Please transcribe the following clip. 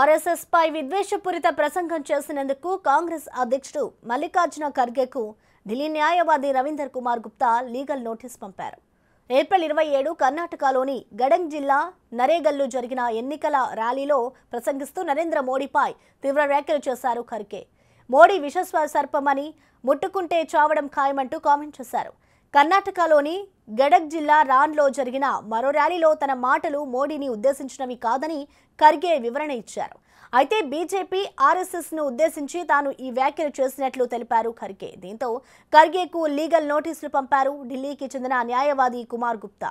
RSS పై విద్వేషపూరిత ప్రసంగం చేసినందుకు కాంగ్రెస్ అధ్యక్షుడు మల్లికార్జున ఖర్గేకు ఢిల్లీ న్యాయవాది రవీందర్ కుమార్ గుప్తా లీగల్ నోటీస్ పంపారు. ఏప్రిల్ ఇరవై ఏడు కర్ణాటకలోని గడంగ్ జిల్లా నరేగల్లు జరిగిన ఎన్నికల ర్యాలీలో ప్రసంగిస్తూ నరేంద్ర మోడీపై తీవ్ర వ్యాఖ్యలు చేశారు ఖర్గే. మోడీ విశ్వస్వ సర్పమని ముట్టుకుంటే చావడం ఖాయమంటూ కామెంట్ చేశారు. కర్ణాటకలోని గడక్ జిల్లా రాన్లో జరిగిన మరో ర్యాలీలో తన మాటలు మోడీని ఉద్దేశించినవి కాదని ఖర్గే వివరణ ఇచ్చారు. అయితే బీజేపీ ఆర్ఎస్ఎస్ను ఉద్దేశించి తాను ఈ వ్యాఖ్యలు చేసినట్లు తెలిపారు ఖర్గే. దీంతో ఖర్గేకు లీగల్ నోటీసులు పంపారు. ఢిల్లీకి చెందిన న్యాయవాది కుమార్ గుప్తా.